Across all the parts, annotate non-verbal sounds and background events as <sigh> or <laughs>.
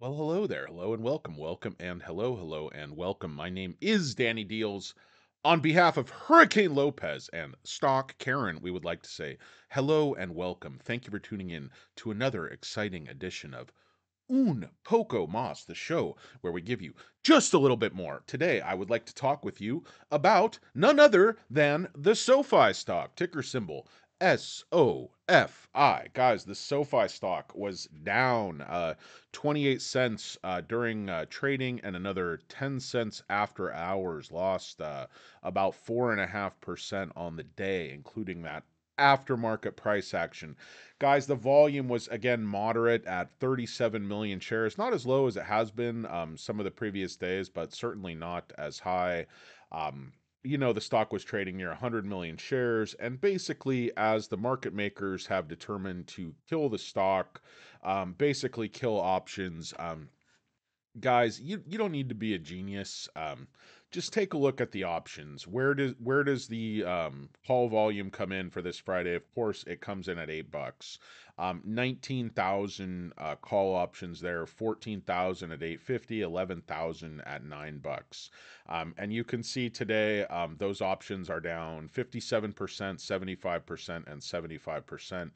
Well, hello there. Hello and welcome. Welcome and hello, hello and welcome. My name is DannyDealz. On behalf of Hurricane Lopez and Stock Karen, we would like to say hello and welcome. Thank you for tuning in to another exciting edition of Un Poco Mas, the show where we give you just a little bit more. Today, I would like to talk with you about none other than the SoFi stock, ticker symbol S O F I. Guys, the SoFi stock was down uh, 28 cents uh, during uh, trading and another 10 cents after hours. Lost uh, about 4.5% on the day, including that aftermarket price action. Guys, the volume was again moderate at 37 million shares. Not as low as it has been um, some of the previous days, but certainly not as high. Um, you know, the stock was trading near 100 million shares. And basically, as the market makers have determined to kill the stock, um, basically kill options, um, guys, you, you don't need to be a genius. Um, just take a look at the options. Where does where does the um, call volume come in for this Friday? Of course, it comes in at eight bucks. Um, 19,000 uh, call options there, 14,000 at 850, 11,000 at 9 bucks. Um, and you can see today um, those options are down 57%, 75%, and 75%.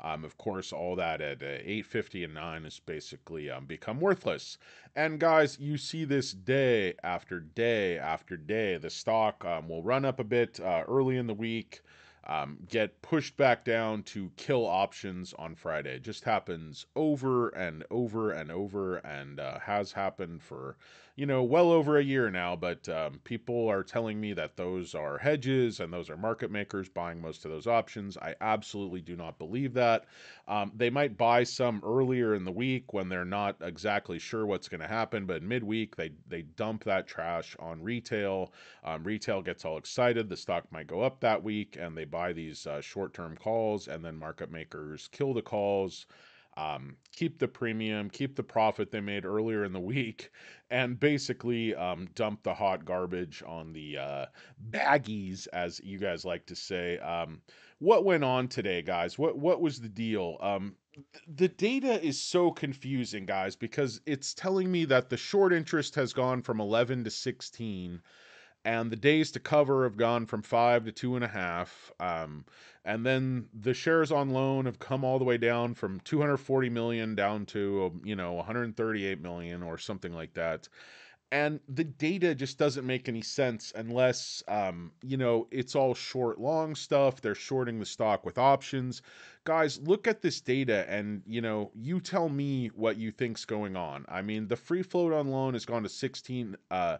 Um, of course, all that at uh, 850 and 9 is basically um, become worthless. And guys, you see this day after day after day. The stock um, will run up a bit uh, early in the week um, get pushed back down to kill options on Friday. It just happens over and over and over and uh, has happened for, you know, well over a year now. But um, people are telling me that those are hedges and those are market makers buying most of those options. I absolutely do not believe that. Um, they might buy some earlier in the week when they're not exactly sure what's going to happen, but midweek they they dump that trash on retail. Um, retail gets all excited. The stock might go up that week, and they buy these uh, short term calls, and then market makers kill the calls. Um, keep the premium, keep the profit they made earlier in the week, and basically um, dump the hot garbage on the uh, baggies, as you guys like to say. Um, what went on today, guys? What what was the deal? Um, the data is so confusing, guys, because it's telling me that the short interest has gone from 11 to 16 and the days to cover have gone from five to two and a half. Um, and then the shares on loan have come all the way down from 240 million down to um, you know 138 million or something like that. And the data just doesn't make any sense unless um, you know it's all short long stuff. They're shorting the stock with options. Guys, look at this data and you know you tell me what you think's going on. I mean, the free float on loan has gone to 16. Uh,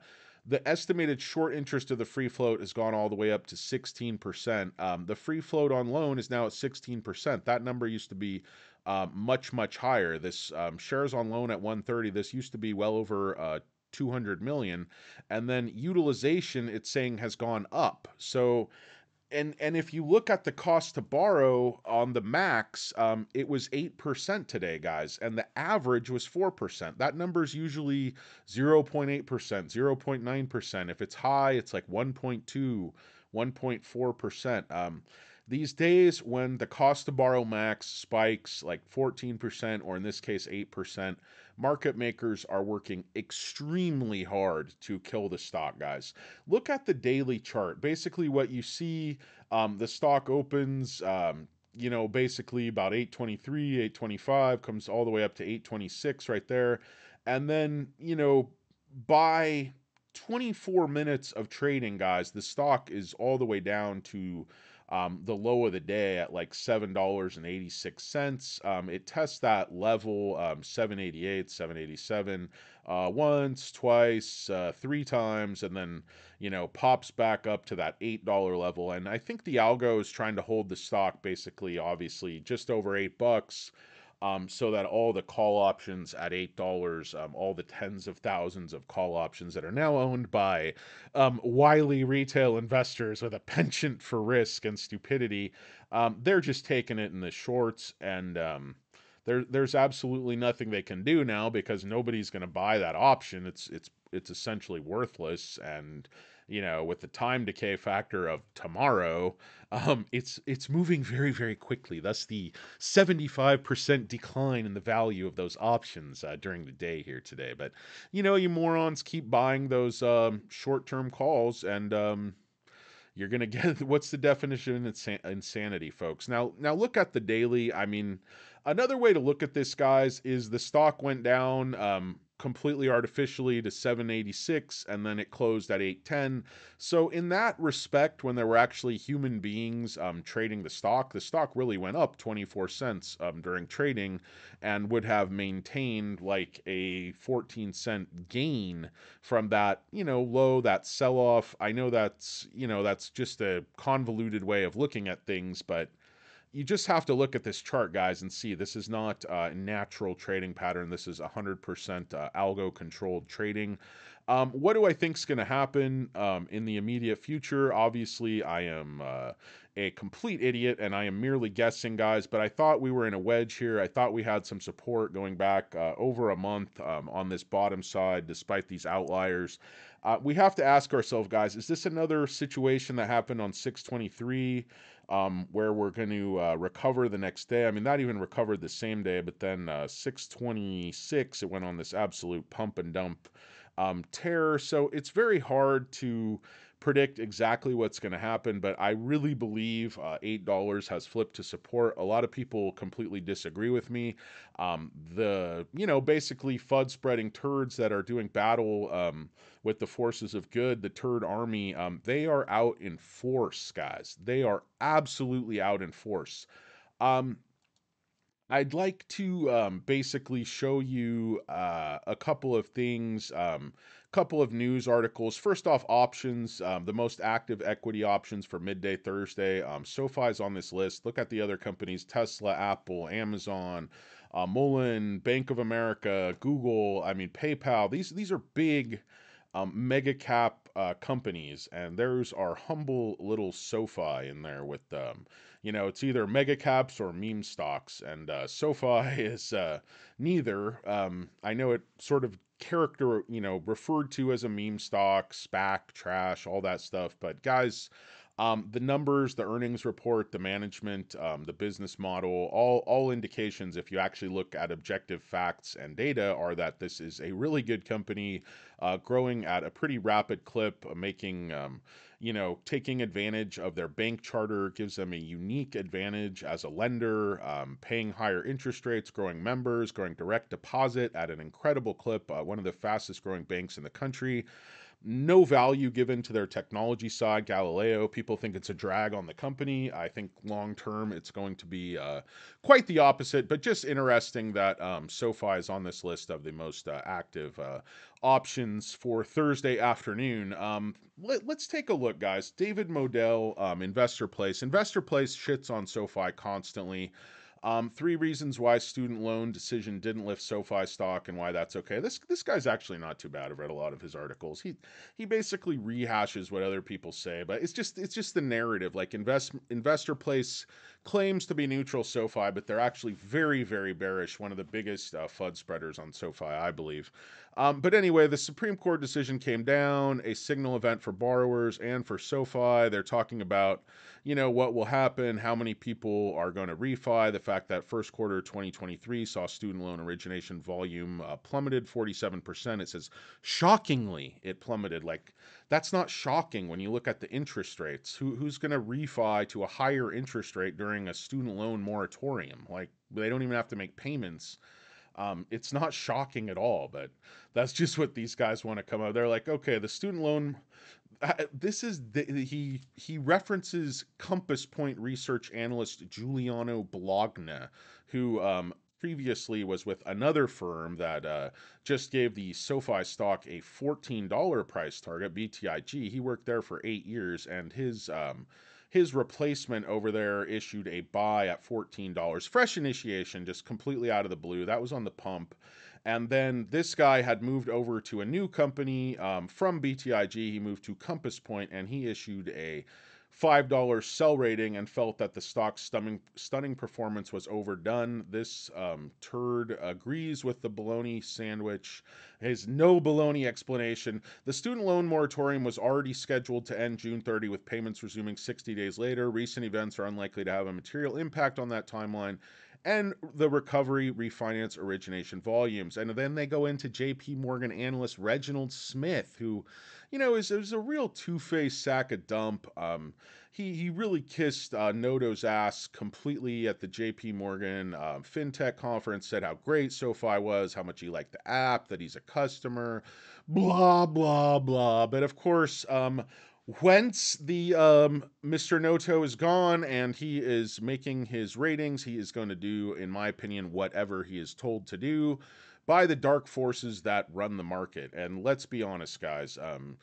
the estimated short interest of the free float has gone all the way up to 16%. Um, the free float on loan is now at 16%. That number used to be uh, much, much higher. This um, shares on loan at 130, this used to be well over uh, 200 million. And then utilization, it's saying, has gone up. So and and if you look at the cost to borrow on the max, um, it was eight percent today, guys, and the average was four percent. That number is usually zero point eight percent, zero point nine percent. If it's high, it's like 1.2, 1.4 percent. Um, these days, when the cost to borrow max spikes like 14%, or in this case, 8%, market makers are working extremely hard to kill the stock, guys. Look at the daily chart. Basically, what you see, um, the stock opens. Um, you know, basically about 823, 825 comes all the way up to 826 right there. And then, you know, by 24 minutes of trading, guys, the stock is all the way down to um, the low of the day at like seven dollars and eighty six cents. Um, it tests that level um, seven eighty eight, seven eighty seven uh, once, twice, uh, three times, and then you know pops back up to that eight dollar level. And I think the algo is trying to hold the stock basically, obviously, just over eight bucks um, so that all the call options at eight dollars, um, all the tens of thousands of call options that are now owned by um, wily retail investors with a penchant for risk and stupidity, um, they're just taking it in the shorts and. Um, there, there's absolutely nothing they can do now because nobody's going to buy that option. It's it's it's essentially worthless, and you know, with the time decay factor of tomorrow, um, it's it's moving very very quickly. Thus the 75% decline in the value of those options uh, during the day here today. But you know, you morons keep buying those um, short-term calls and um, you're gonna <laughs> get what's the definition of insan- insanity, folks. Now, now look at the daily. I mean, another way to look at this, guys, is the stock went down um, completely artificially to 786 and then it closed at 810 so in that respect when there were actually human beings um, trading the stock the stock really went up 24 cents um, during trading and would have maintained like a 14 cent gain from that you know low that sell off i know that's you know that's just a convoluted way of looking at things but you just have to look at this chart, guys, and see this is not a natural trading pattern. This is 100% uh, algo controlled trading. Um, what do I think is going to happen um, in the immediate future? Obviously, I am uh, a complete idiot and I am merely guessing, guys, but I thought we were in a wedge here. I thought we had some support going back uh, over a month um, on this bottom side, despite these outliers. Uh, we have to ask ourselves, guys, is this another situation that happened on 623? Um, where we're going to uh, recover the next day. I mean, not even recovered the same day, but then uh, 626, it went on this absolute pump and dump um, tear. So it's very hard to predict exactly what's going to happen, but I really believe uh, $8 has flipped to support. A lot of people completely disagree with me. Um, the, you know, basically FUD spreading turds that are doing battle um, with the forces of good, the turd army, um, they are out in force, guys. They are absolutely out in force. Um, I'd like to um, basically show you uh, a couple of things, um, couple of news articles. First off, options, um, the most active equity options for midday Thursday. Um, SoFi is on this list. Look at the other companies: Tesla, Apple, Amazon, uh, Mullen, Bank of America, Google. I mean, PayPal. These these are big um, mega cap uh, companies, and there's our humble little SoFi in there with, um, you know, it's either mega caps or meme stocks, and uh, SoFi <laughs> is uh, neither. Um, I know it sort of character, you know, referred to as a meme stock, SPAC, trash, all that stuff, but guys. Um, the numbers, the earnings report, the management, um, the business model, all all indications, if you actually look at objective facts and data, are that this is a really good company, uh, growing at a pretty rapid clip, uh, making um, you know taking advantage of their bank charter gives them a unique advantage as a lender, um, paying higher interest rates, growing members, growing direct deposit at an incredible clip, uh, one of the fastest growing banks in the country no value given to their technology side. Galileo, people think it's a drag on the company. I think long term it's going to be uh, quite the opposite, but just interesting that um, SoFi is on this list of the most uh, active uh, options for Thursday afternoon. Um, let, us take a look, guys. David Moadel, um, Investor Place. Investor Place shits on SoFi constantly. Um, three reasons why student loan decision didn't lift SoFi stock and why that's okay. This this guy's actually not too bad. I've read a lot of his articles. He he basically rehashes what other people say, but it's just it's just the narrative. Like invest investor place claims to be neutral SoFi, but they're actually very very bearish. One of the biggest uh, FUD spreaders on SoFi, I believe. Um, but anyway, the Supreme Court decision came down, a signal event for borrowers and for SoFi. They're talking about you know, what will happen, how many people are going to refi, the fact that first quarter 2023 saw student loan origination volume uh, plummeted 47%. It says, shockingly, it plummeted. Like, that's not shocking when you look at the interest rates. Who, who's going to refi to a higher interest rate during a student loan moratorium? Like, they don't even have to make payments. Um, it's not shocking at all, but that's just what these guys want to come out. They're like, okay, the student loan this is the, he he references Compass Point research analyst Giuliano Bologna, who um, previously was with another firm that uh, just gave the SoFi stock a $14 price target, BTIG. He worked there for eight years, and his um, his replacement over there issued a buy at $14. Fresh initiation, just completely out of the blue. That was on the pump. And then this guy had moved over to a new company um, from BTIG. He moved to Compass Point and he issued a $5 sell rating and felt that the stock's stunning, stunning performance was overdone. This um, turd agrees with the bologna sandwich. Has no bologna explanation. The student loan moratorium was already scheduled to end June 30 with payments resuming 60 days later. Recent events are unlikely to have a material impact on that timeline and the recovery refinance origination volumes. And then they go into JP Morgan analyst Reginald Smith, who, you know, is, is a real two faced sack of dump. Um, he, he really kissed uh, Noto's ass completely at the JP Morgan uh, FinTech conference, said how great SoFi was, how much he liked the app, that he's a customer, blah, blah, blah. But of course, um, whence the um, Mr. Noto is gone and he is making his ratings. He is going to do, in my opinion, whatever he is told to do by the dark forces that run the market. And let's be honest, guys. Um,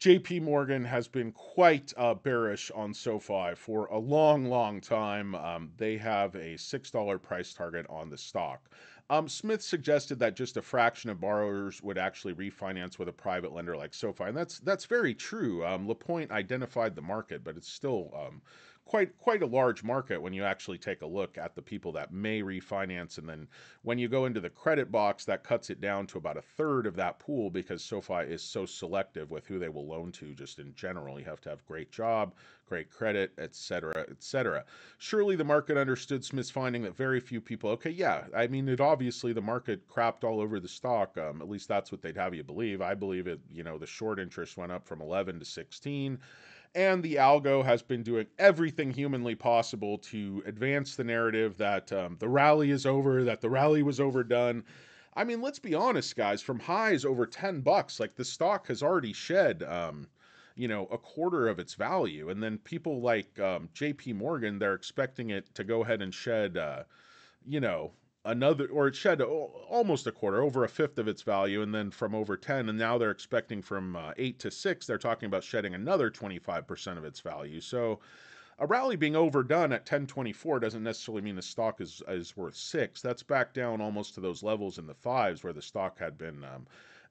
JP Morgan has been quite uh, bearish on SoFi for a long, long time. Um, they have a $6 price target on the stock. Um, Smith suggested that just a fraction of borrowers would actually refinance with a private lender like SoFi, and that's that's very true. Um, Lapointe identified the market, but it's still um, quite quite a large market when you actually take a look at the people that may refinance. And then when you go into the credit box that cuts it down to about a third of that pool because SoFi is so selective with who they will loan to just in general. You have to have great job great credit etc etc surely the market understood Smith's finding that very few people okay yeah I mean it obviously the market crapped all over the stock. Um, at least that's what they'd have you believe. I believe it you know the short interest went up from 11 to 16 and the algo has been doing everything humanly possible to advance the narrative that um, the rally is over, that the rally was overdone. I mean, let's be honest, guys. From highs over ten bucks, like the stock has already shed, um, you know, a quarter of its value, and then people like um, J.P. Morgan, they're expecting it to go ahead and shed, uh, you know, another or it shed almost a quarter over a fifth of its value and then from over 10 and now they're expecting from uh, 8 to 6 they're talking about shedding another 25% of its value. So a rally being overdone at 1024 doesn't necessarily mean the stock is is worth 6 that's back down almost to those levels in the fives where the stock had been um,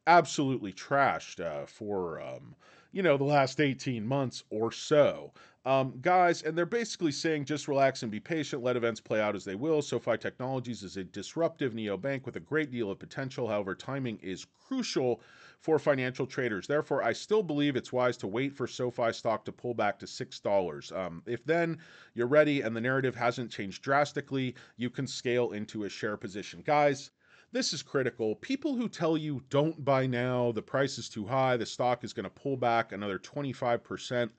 absolutely trashed uh, for um, you know the last 18 months or so um, guys, and they're basically saying just relax and be patient, let events play out as they will. SoFi Technologies is a disruptive neobank with a great deal of potential. However, timing is crucial for financial traders. Therefore, I still believe it's wise to wait for SoFi stock to pull back to $6. Um, if then you're ready and the narrative hasn't changed drastically, you can scale into a share position. Guys, this is critical. People who tell you don't buy now, the price is too high, the stock is going to pull back another 25%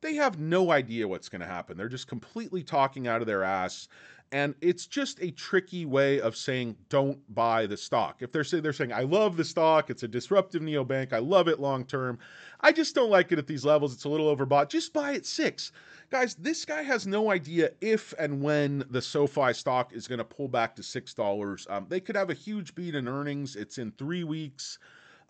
they have no idea what's going to happen. They're just completely talking out of their ass. And it's just a tricky way of saying don't buy the stock. If they're saying they're saying I love the stock, it's a disruptive neobank, I love it long term. I just don't like it at these levels. It's a little overbought. Just buy at six. Guys, this guy has no idea if and when the SoFi stock is going to pull back to $6. Um, they could have a huge beat in earnings. It's in three weeks.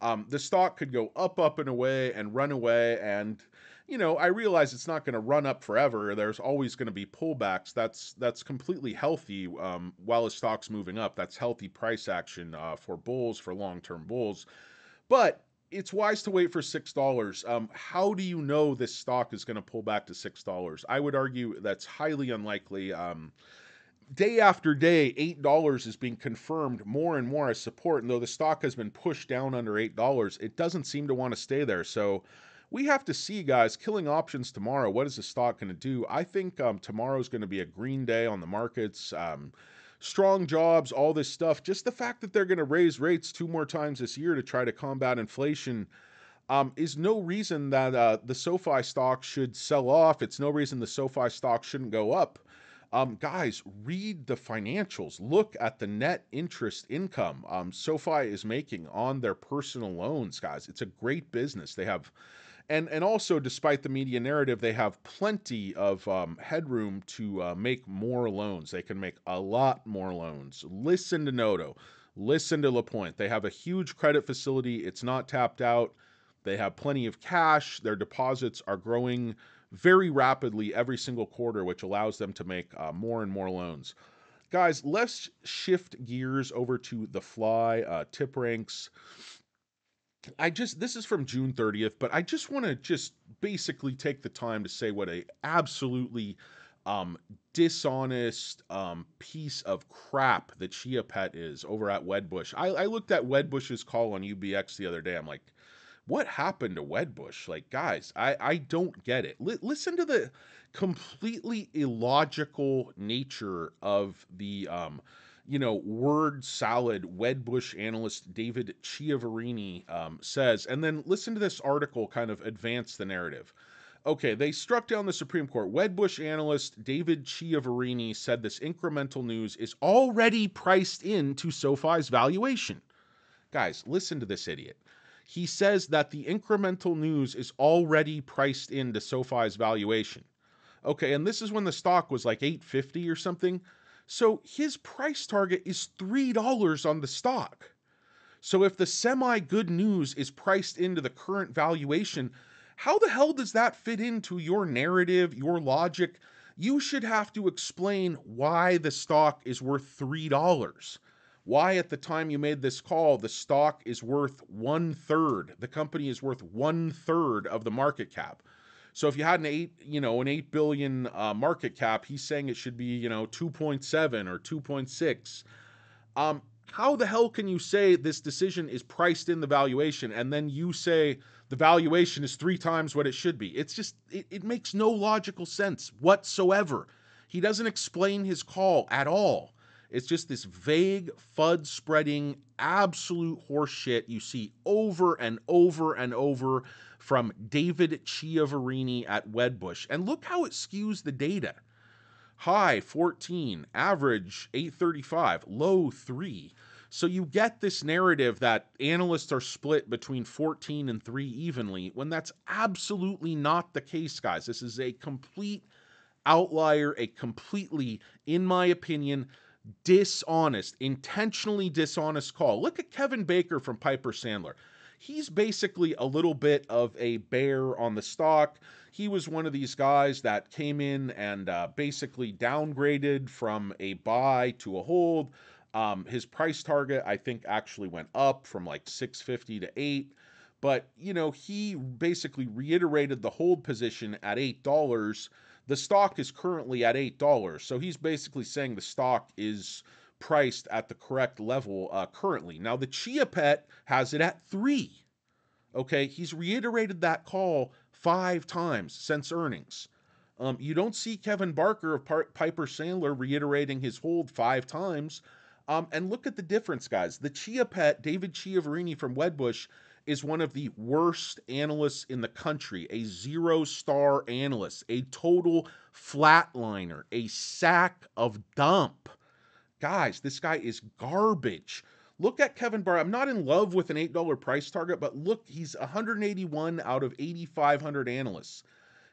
Um, the stock could go up, up, and away and run away. And you know, I realize it's not going to run up forever. There's always going to be pullbacks. That's that's completely healthy. Um, while a stock's moving up, that's healthy price action uh, for bulls for long-term bulls. But it's wise to wait for six dollars. Um, how do you know this stock is going to pull back to six dollars? I would argue that's highly unlikely. Um, day after day, eight dollars is being confirmed more and more as support. And though the stock has been pushed down under eight dollars, it doesn't seem to want to stay there. So we have to see, guys, killing options tomorrow. What is the stock going to do? I think um, tomorrow is going to be a green day on the markets. Um, strong jobs, all this stuff. Just the fact that they're going to raise rates two more times this year to try to combat inflation. Um, is no reason that uh, the SoFi stock should sell off. It's no reason the SoFi stock shouldn't go up. Um, guys, read the financials. Look at the net interest income um, SoFi is making on their personal loans, guys. It's a great business. They have and and also despite the media narrative they have plenty of um, headroom to uh, make more loans. They can make a lot more loans. Listen to noto. Listen to lapointe. They have a huge credit facility. It's not tapped out. They have plenty of cash. Their deposits are growing very rapidly every single quarter which allows them to make uh, more and more loans. Guys let's shift gears over to the fly uh, TipRanks I just this is from June 30th, but I just want to just basically take the time to say what a absolutely um, dishonest um, piece of crap that Chia Pet is over at Wedbush. I, I looked at Wedbush's call on UBX the other day. I'm like, what happened to Wedbush? Like, guys, I, I don't get it. L- listen to the completely illogical nature of the um, you know, word salad Wedbush analyst David Chiaverini um, says, and then listen to this article kind of advance the narrative. Okay, they struck down the Supreme Court. Wedbush analyst David Chiaverini said this incremental news is already priced into SoFi's valuation. Guys, listen to this idiot. He says that the incremental news is already priced into SoFi's valuation. Okay, and this is when the stock was like 850 or something. So his price target is $3 on the stock. So if the semi good news is priced into the current valuation, how the hell does that fit into your narrative, your logic? You should have to explain why the stock is worth $3. Why, at the time you made this call, the stock is worth one third. The company is worth one third of the market cap. So if you had an eight, you know, an eight billion uh, market cap, he's saying it should be, you know, 2.7 or 2.6. Um, how the hell can you say this decision is priced in the valuation and then you say the valuation is three times what it should be? It's just, it, it makes no logical sense whatsoever. He doesn't explain his call at all. It's just this vague, FUD spreading, absolute horseshit you see over and over and over from David Chiaverini at Wedbush. And look how it skews the data. High 14, average 835, low 3. So you get this narrative that analysts are split between 14 and 3 evenly when that's absolutely not the case, guys. This is a complete outlier, a completely, in my opinion, dishonest, intentionally dishonest call. Look at Kevin Barker from Piper Sandler. He's basically a little bit of a bear on the stock. He was one of these guys that came in and uh, basically downgraded from a buy to a hold. Um, his price target, I think, actually went up from like 650 to 8 but you know he basically reiterated the hold position at eight dollars the stock is currently at $8. So he's basically saying the stock is priced at the correct level uh, currently. Now, the Chia Pet has it at 3. Okay, he's reiterated that call five times since earnings. Um, you don't see Kevin Barker of Piper Sandler reiterating his hold five times. Um, and look at the difference, guys. The Chia Pet, David Chiaverini from Wedbush, is one of the worst analysts in the country, a zero star analyst, a total flatliner, a sack of dump. Guys, this guy is garbage. Look at Kevin Barr. I'm not in love with an $8 price target, but look, he's 181 out of 8,500 analysts.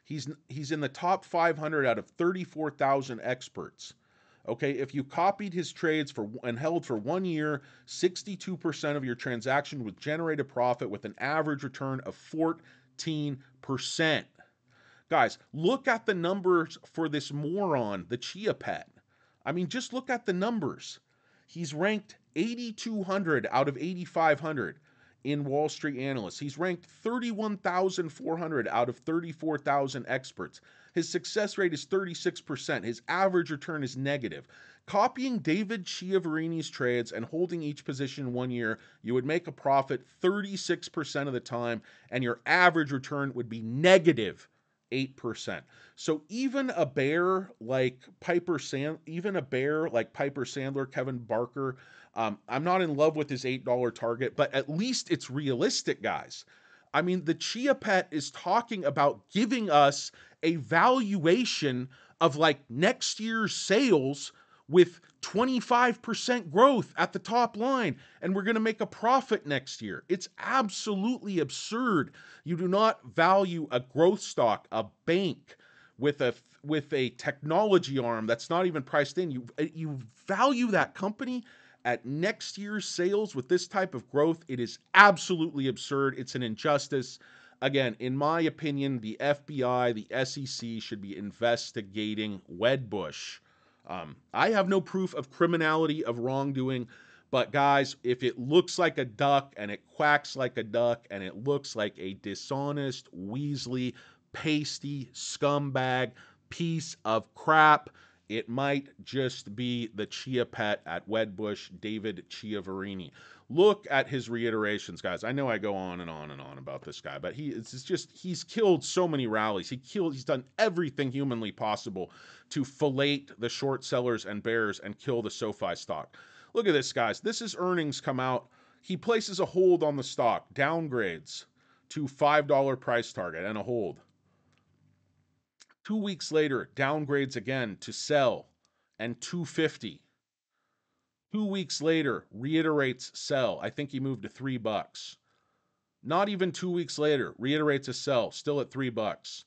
He's he's in the top 500 out of 34,000 experts. Okay, if you copied his trades for and held for one year, 62% of your transaction would generate a profit with an average return of 14%. Guys, look at the numbers for this moron, the Chia Pet. I mean, just look at the numbers. He's ranked 8,200 out of 8,500 in Wall Street analysts. He's ranked 31,400 out of 34,000 experts. His success rate is 36%. His average return is negative. Copying David Chiaverini's trades and holding each position one year, you would make a profit 36% of the time, and your average return would be negative 8%. So even a bear like Piper Sand, even a bear like Piper Sandler, Kevin Barker, um, I'm not in love with his $8 target, but at least it's realistic, guys. I mean, the Chia Pet is talking about giving us a valuation of like next year's sales with 25% growth at the top line and we're going to make a profit next year. It's absolutely absurd. You do not value a growth stock, a bank with a with a technology arm that's not even priced in. You you value that company at next year's sales with this type of growth, it is absolutely absurd. It's an injustice. Again, in my opinion, the FBI, the SEC should be investigating Wedbush. Um, I have no proof of criminality, of wrongdoing, But guys, if it looks like a duck and it quacks like a duck and it looks like a dishonest, Weasley, pasty, scumbag piece of crap, it might just be the Chia pet at Wedbush, David Chiaverini. Look at his reiterations, guys. I know I go on and on and on about this guy, but he it's just he's killed so many rallies. He killed he's done everything humanly possible to fillet the short sellers and bears and kill the SoFi stock. Look at this, guys. This is earnings come out. He places a hold on the stock, downgrades to $5 price target and a hold. Two weeks later, downgrades again to sell and 250. Two weeks later, reiterates sell. I think he moved to three bucks. Not even two weeks later, reiterates a sell, still at three bucks.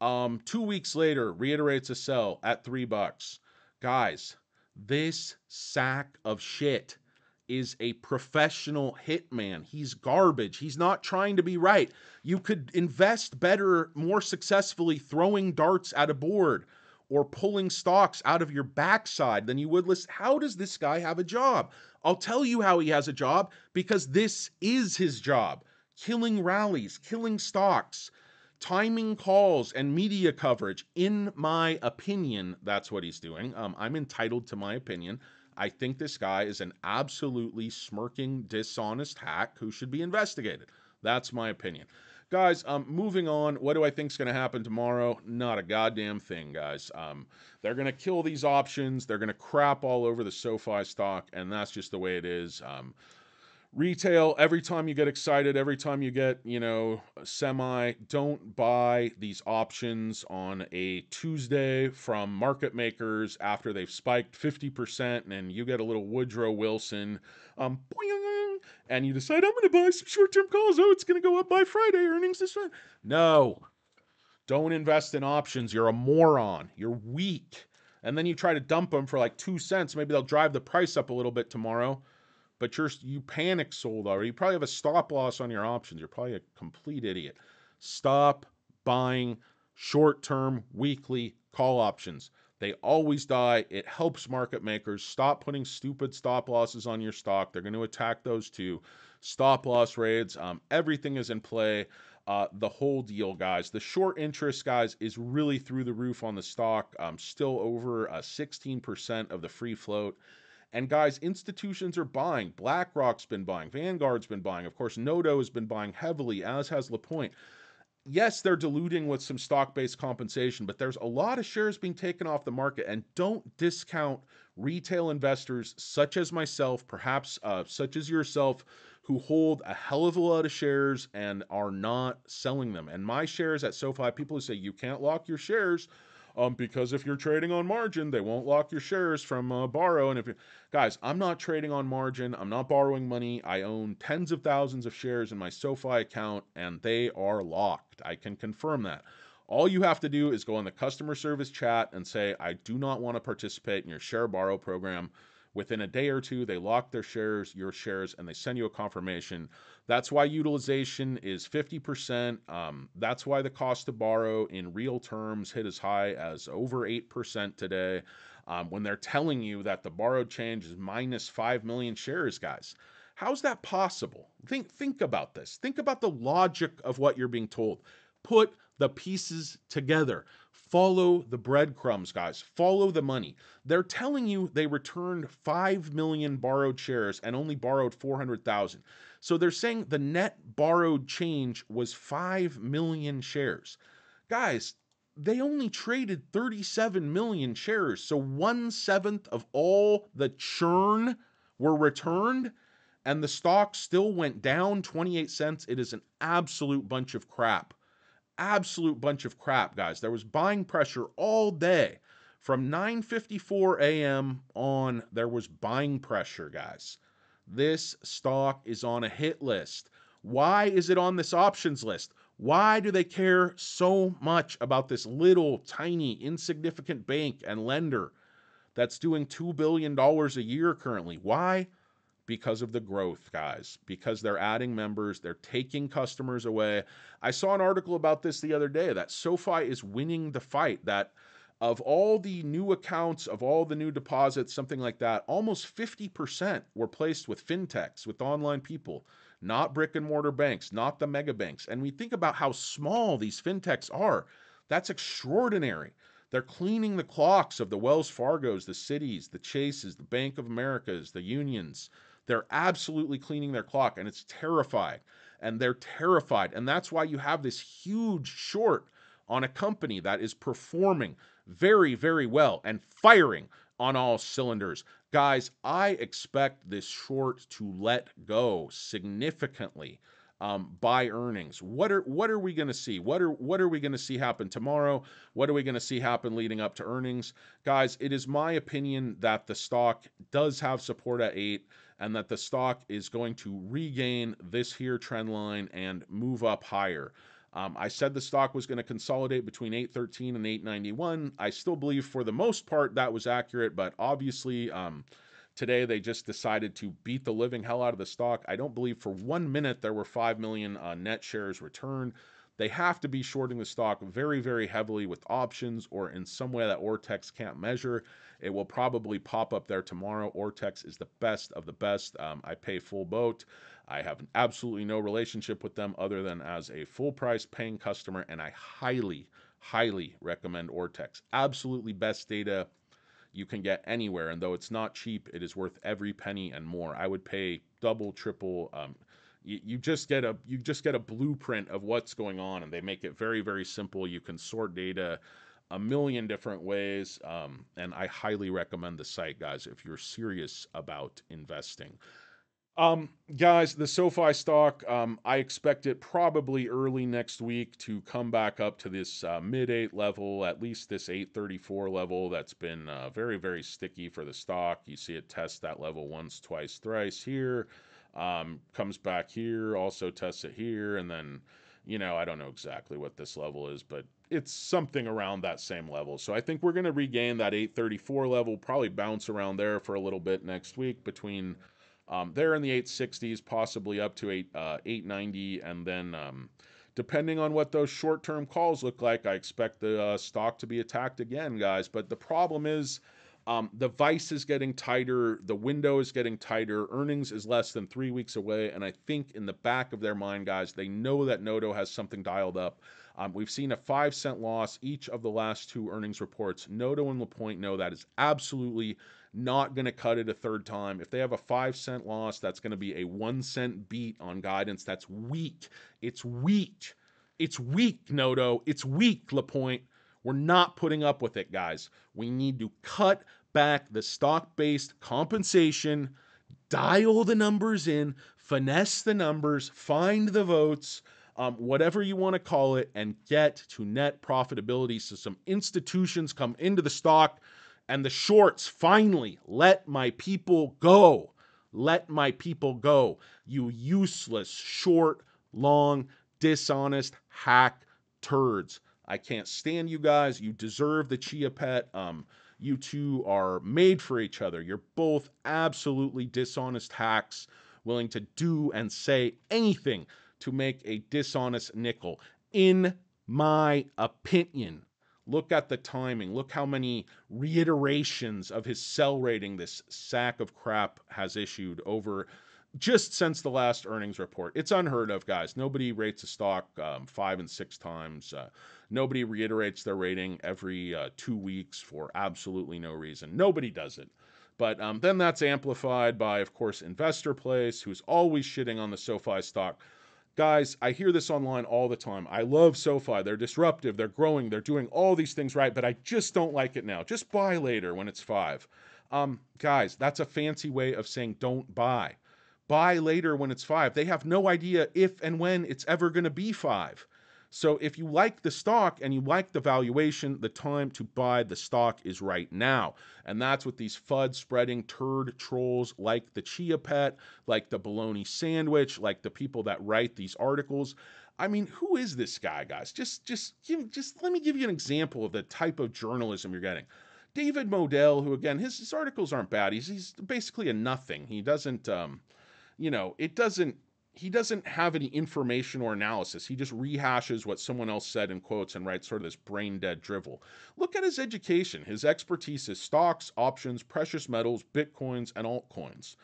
Um, two weeks later, reiterates a sell at three bucks. Guys, this sack of shit is a professional hitman. He's garbage. He's not trying to be right. You could invest better, more successfully throwing darts at a board or pulling stocks out of your backside than you would list. How does this guy have a job? I'll tell you how he has a job because this is his job killing rallies, killing stocks, timing calls, and media coverage. In my opinion, that's what he's doing. Um, I'm entitled to my opinion. I think this guy is an absolutely smirking, dishonest hack who should be investigated. That's my opinion. Guys, um, moving on. What do I think is going to happen tomorrow? Not a goddamn thing, guys. Um, they're going to kill these options. They're going to crap all over the SoFi stock, and that's just the way it is. Um, retail every time you get excited every time you get you know semi don't buy these options on a tuesday from market makers after they've spiked 50% and you get a little woodrow wilson um and you decide i'm going to buy some short-term calls oh it's going to go up by friday earnings this friday no don't invest in options you're a moron you're weak and then you try to dump them for like two cents maybe they'll drive the price up a little bit tomorrow but you're you panic sold already. You probably have a stop loss on your options. You're probably a complete idiot. Stop buying short-term weekly call options. They always die. It helps market makers. Stop putting stupid stop losses on your stock. They're going to attack those too. Stop loss raids. Um, everything is in play. Uh, the whole deal, guys. The short interest, guys, is really through the roof on the stock. Um, still over uh, 16% of the free float. And guys, institutions are buying. BlackRock's been buying. Vanguard's been buying. Of course, Noto has been buying heavily, as has LaPointe. Yes, they're diluting with some stock based compensation, but there's a lot of shares being taken off the market. And don't discount retail investors such as myself, perhaps uh, such as yourself, who hold a hell of a lot of shares and are not selling them. And my shares at SoFi, people who say you can't lock your shares um, because if you're trading on margin, they won't lock your shares from uh, borrow. And if you guys, I'm not trading on margin, I'm not borrowing money. I own tens of thousands of shares in my SoFi account, and they are locked. I can confirm that. All you have to do is go on the customer service chat and say, I do not want to participate in your share borrow program. Within a day or two, they lock their shares, your shares, and they send you a confirmation. That's why utilization is 50%. Um, that's why the cost to borrow in real terms hit as high as over 8% today. Um, when they're telling you that the borrowed change is minus 5 million shares, guys. How's that possible? Think think about this. Think about the logic of what you're being told. Put the pieces together. Follow the breadcrumbs, guys. Follow the money. They're telling you they returned 5 million borrowed shares and only borrowed 400,000. So they're saying the net borrowed change was 5 million shares. Guys, they only traded 37 million shares. So one seventh of all the churn were returned and the stock still went down 28 cents. It is an absolute bunch of crap absolute bunch of crap, guys. There was buying pressure all day. From 9:54 a.m. on, there was buying pressure, guys. This stock is on a hit list. Why is it on this options list? Why do they care so much about this little, tiny, insignificant bank and lender that's doing $2 billion a year currently? Why? Because of the growth, guys, because they're adding members, they're taking customers away. I saw an article about this the other day that SoFi is winning the fight, that of all the new accounts, of all the new deposits, something like that, almost 50% were placed with fintechs, with online people, not brick and mortar banks, not the mega banks. And we think about how small these fintechs are. That's extraordinary. They're cleaning the clocks of the Wells Fargos, the Citis, the Chases, the Bank of Americas, the Unions. They're absolutely cleaning their clock, and it's terrifying. And they're terrified. And that's why you have this huge short on a company that is performing very, very well and firing on all cylinders. Guys, I expect this short to let go significantly um, by earnings. What are what are we going to see? What are what are we going to see happen tomorrow? What are we going to see happen leading up to earnings? Guys, it is my opinion that the stock does have support at 8 and that the stock is going to regain this here trend line and move up higher. Um, I said the stock was going to consolidate between 813 and 891. I still believe for the most part that was accurate, but obviously um, today they just decided to beat the living hell out of the stock. I don't believe for one minute there were 5 million uh, net shares returned. They have to be shorting the stock very, very heavily with options or in some way that Ortex can't measure. It will probably pop up there tomorrow. Ortex is the best of the best. Um, I pay full boat. I have an absolutely no relationship with them other than as a full price paying customer, and I highly, highly recommend Ortex. Absolutely best data you can get anywhere, and though it's not cheap, it is worth every penny and more. I would pay double, triple. Um, you, you just get a you just get a blueprint of what's going on, and they make it very, very simple. You can sort data a million different ways, um, and I highly recommend the site, guys, if you're serious about investing. Um, guys, the SoFi stock, um, I expect it probably early next week to come back up to this uh, mid eight level, at least this 834 level that's been uh, very, very sticky for the stock. You see it test that level once, twice, thrice here, um, comes back here, also tests it here, and then, you know, I don't know exactly what this level is, but it's something around that same level. So I think we're going to regain that 834 level, probably bounce around there for a little bit next week between um, they're in the 860s, possibly up to 8, uh, 890, and then um, depending on what those short-term calls look like, I expect the uh, stock to be attacked again, guys. But the problem is um, the vice is getting tighter, the window is getting tighter, earnings is less than three weeks away, and I think in the back of their mind, guys, they know that Noto has something dialed up. Um, we've seen a five cent loss each of the last two earnings reports. Noto and Lapointe know that is absolutely not going to cut it a third time. If they have a five cent loss, that's going to be a one cent beat on guidance. That's weak. It's weak. It's weak, Noto. It's weak, Lapointe. We're not putting up with it, guys. We need to cut back the stock based compensation, dial the numbers in, finesse the numbers, find the votes. Um, whatever you want to call it, and get to net profitability so some institutions come into the stock and the shorts finally let my people go. Let my people go. You useless, short, long, dishonest hack turds. I can't stand you guys. You deserve the Chia Pet. Um, you two are made for each other. You're both absolutely dishonest hacks, willing to do and say anything to make a dishonest nickel. In my opinion, Look at the timing. Look how many reiterations of his sell rating this sack of crap has issued over just since the last earnings report. It's unheard of, guys. Nobody rates a stock um, five and six times. Uh, nobody reiterates their rating every uh, two weeks for absolutely no reason. Nobody does it. But um, then that's amplified by, of course, Investor Place, who's always shitting on the SoFi stock. Guys, I hear this online all the time. I love SoFi. They're disruptive, they're growing, they're doing all these things right, but I just don't like it now. Just buy later when it's five. Um, guys, that's a fancy way of saying don't buy. Buy later when it's five. They have no idea if and when it's ever going to be five. So if you like the stock and you like the valuation, the time to buy the stock is right now. And that's what these FUD spreading turd trolls like the Chia Pet, like the Bologna Sandwich, like the people that write these articles. I mean, who is this guy, guys? Just just give, just let me give you an example of the type of journalism you're getting. David Moadel, who again, his, his articles aren't bad. He's he's basically a nothing. He doesn't um, you know, it doesn't he doesn't have any information or analysis. He just rehashes what someone else said in quotes and writes sort of this brain dead drivel. Look at his education. His expertise is stocks, options, precious metals, bitcoins, and altcoins.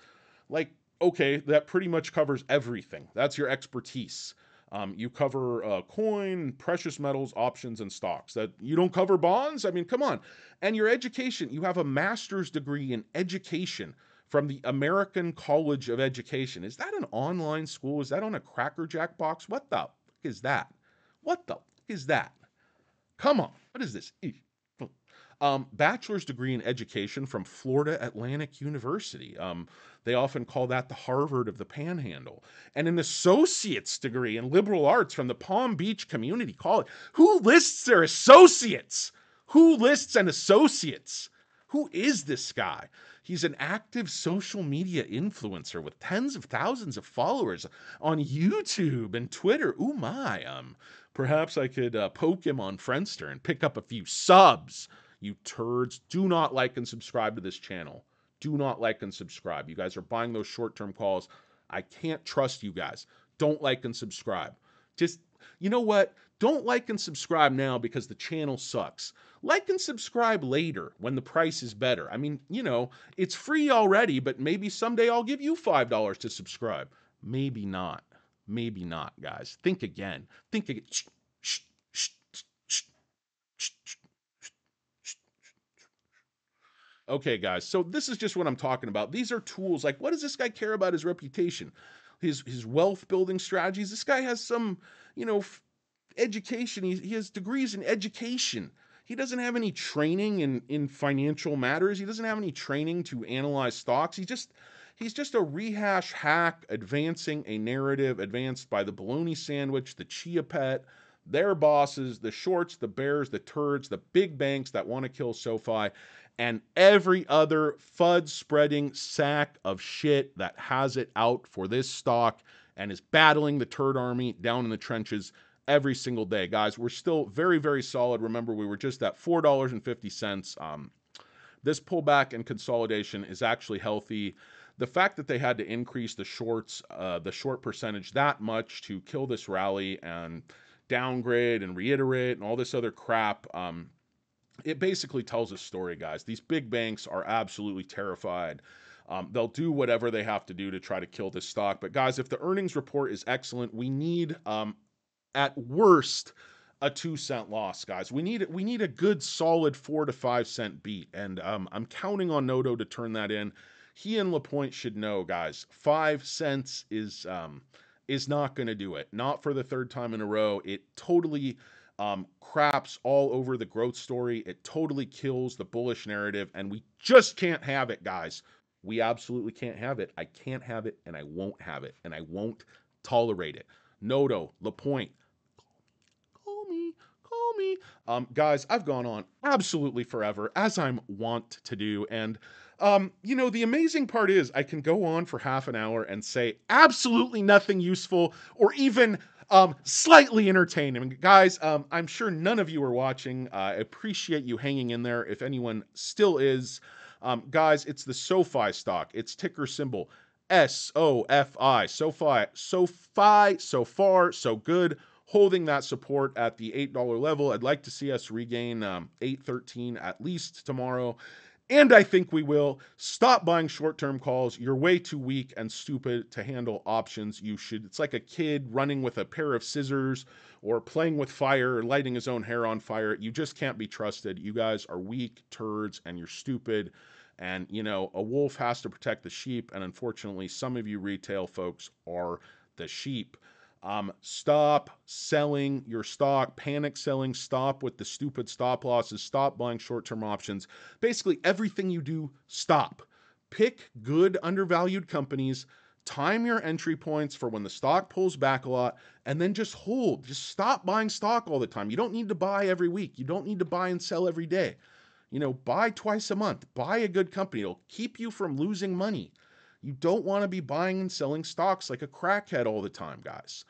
Like, okay, that pretty much covers everything. That's your expertise. Um, you cover uh, coin, precious metals, options, and stocks. That you don't cover bonds. I mean, come on. And your education. You have a master's degree in education from the American College of Education. Is that an online school? Is that on a Cracker Jack box? What the fuck is that? What the fuck is that? Come on. What is this? Um, bachelor's degree in education from Florida Atlantic University. Um, they often call that the Harvard of the Panhandle. And an associate's degree in liberal arts from the Palm Beach Community College. Who lists their associates? Who lists an associates? Who is this guy? He's an active social media influencer with tens of thousands of followers on YouTube and Twitter. Ooh my, um, perhaps I could uh, poke him on Friendster and pick up a few subs. You turds, do not like and subscribe to this channel. Do not like and subscribe. You guys are buying those short-term calls. I can't trust you guys. Don't like and subscribe. Just, you know what? Don't like and subscribe now because the channel sucks. Like and subscribe later when the price is better. I mean, you know, it's free already, but maybe someday I'll give you $5 to subscribe. Maybe not. Maybe not, guys. Think again. Think again. Okay, guys. So this is just what I'm talking about. These are tools. Like, what does this guy care about his reputation? His his wealth building strategies. This guy has some, you know, education. He, he has degrees in education. He doesn't have any training in, in financial matters. He doesn't have any training to analyze stocks. He just he's just a rehash hack advancing a narrative advanced by the bologna sandwich, the chia pet, their bosses, the shorts, the bears, the turds, the big banks that want to kill SoFi, and every other FUD spreading sack of shit that has it out for this stock and is battling the turd army down in the trenches every single day. Guys, we're still very, very solid. Remember, we were just at $4.50. Um, this pullback and consolidation is actually healthy. The fact that they had to increase the shorts, uh, the short percentage that much to kill this rally and downgrade and reiterate and all this other crap, um, it basically tells a story, guys. These big banks are absolutely terrified. Um, they'll do whatever they have to do to try to kill this stock. But guys, if the earnings report is excellent, we need um, at worst a two cent loss, guys. We need we need a good solid four to five cent beat, and um, I'm counting on Noto to turn that in. He and Lapointe should know, guys. Five cents is um, is not going to do it. Not for the third time in a row. It totally um, craps all over the growth story. It totally kills the bullish narrative, and we just can't have it, guys. We absolutely can't have it. I can't have it, and I won't have it, and I won't tolerate it. Noto, Lapointe, call me, call me, call me. Um, guys, I've gone on absolutely forever, as I'm wont to do. And, um, you know, the amazing part is I can go on for half an hour and say absolutely nothing useful or even um, slightly entertaining. Guys, um, I'm sure none of you are watching. Uh, I appreciate you hanging in there if anyone still is. Um, guys, it's the SoFi stock. It's ticker symbol S O F I. SoFi. SoFi. So far, so good holding that support at the $8 level. I'd like to see us regain um, 813 at least tomorrow. And I think we will. Stop buying short term calls. You're way too weak and stupid to handle options. You should, it's like a kid running with a pair of scissors or playing with fire or lighting his own hair on fire. You just can't be trusted. You guys are weak turds and you're stupid. And, you know, a wolf has to protect the sheep. And unfortunately, some of you retail folks are the sheep. Um, stop selling your stock, panic selling, stop with the stupid stop losses, stop buying short term options. Basically, everything you do, stop. Pick good undervalued companies, time your entry points for when the stock pulls back a lot, and then just hold. Just stop buying stock all the time. You don't need to buy every week, you don't need to buy and sell every day. You know, buy twice a month, buy a good company. It'll keep you from losing money. You don't want to be buying and selling stocks like a crackhead all the time, guys.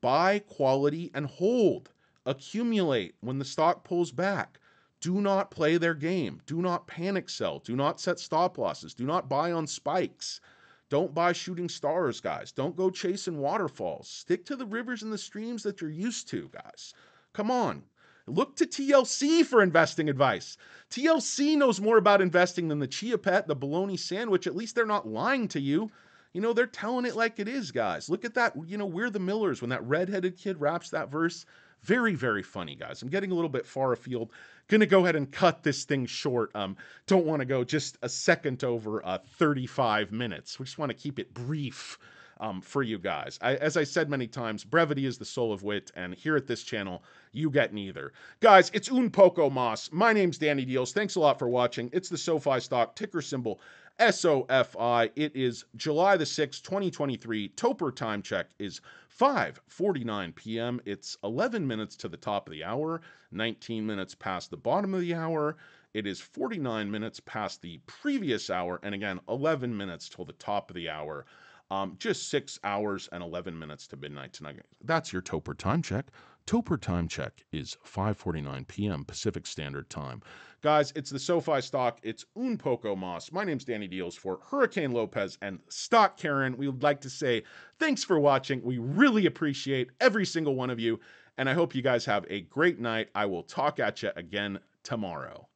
Buy quality and hold. Accumulate when the stock pulls back. Do not play their game. Do not panic sell. Do not set stop losses. Do not buy on spikes. Don't buy shooting stars, guys. Don't go chasing waterfalls. Stick to the rivers and the streams that you're used to, guys. Come on. Look to TLC for investing advice. TLC knows more about investing than the Chia Pet, the bologna sandwich. At least they're not lying to you. You know, they're telling it like it is, guys. Look at that. You know, we're the Millers when that redheaded kid raps that verse. Very, very funny, guys. I'm getting a little bit far afield. Gonna go ahead and cut this thing short. Um, don't want to go just a second over uh, 35 minutes. We just want to keep it brief um, for you guys. I, as I said many times, brevity is the soul of wit, and here at this channel, you get neither. Guys, it's un poco mas. My name's DannyDealz. Thanks a lot for watching. It's the SoFi stock ticker symbol SOFI. It is July the 6th, 2023. Topper time check is 5:49 p.m. It's 11 minutes to the top of the hour, 19 minutes past the bottom of the hour. It is 49 minutes past the previous hour, and again, 11 minutes till the top of the hour. Um, just six hours and 11 minutes to midnight tonight. That's your Topper time check. Topper time check is 5:49 p.m. Pacific Standard Time. Guys, it's the SoFi stock. It's un poco mas. My name's DannyDealz for Hurricane Lopez and Stock Karen. We would like to say thanks for watching. We really appreciate every single one of you, and I hope you guys have a great night. I will talk at you again tomorrow.